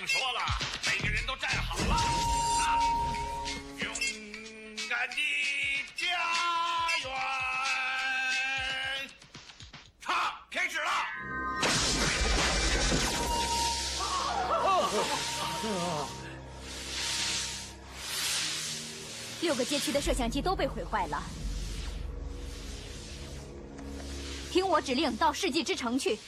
听说了每个人都站好了。勇敢的家园唱开始了。六个街区的摄像机都被毁坏了。听我指令到世纪之城去。